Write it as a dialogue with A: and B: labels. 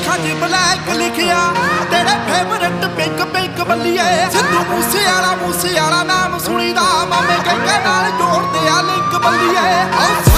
A: ਅੱਖਾਂ 'ਚ ਬਲੈਕ ਲਿਖਿਆ, ਤੇਰੇ ਫੇਵਰਟ ਪਿੰਕ ਪਿੰਕ ਬੱਲੀਏ। ਸਿੱਧੂ ਮੂਸੇ ਵਾਲਾ ਮੂਸੇ ਵਾਲਾ ਨਾਮ ਸੁਣੀਦਾ, ਮਾਮੇ ਕਹਿੰਦੇ ਨਾਲ ਜੋੜਦੇ ਆ ਲਿੰਕ ਬੱਲੀਏ। ਆਓ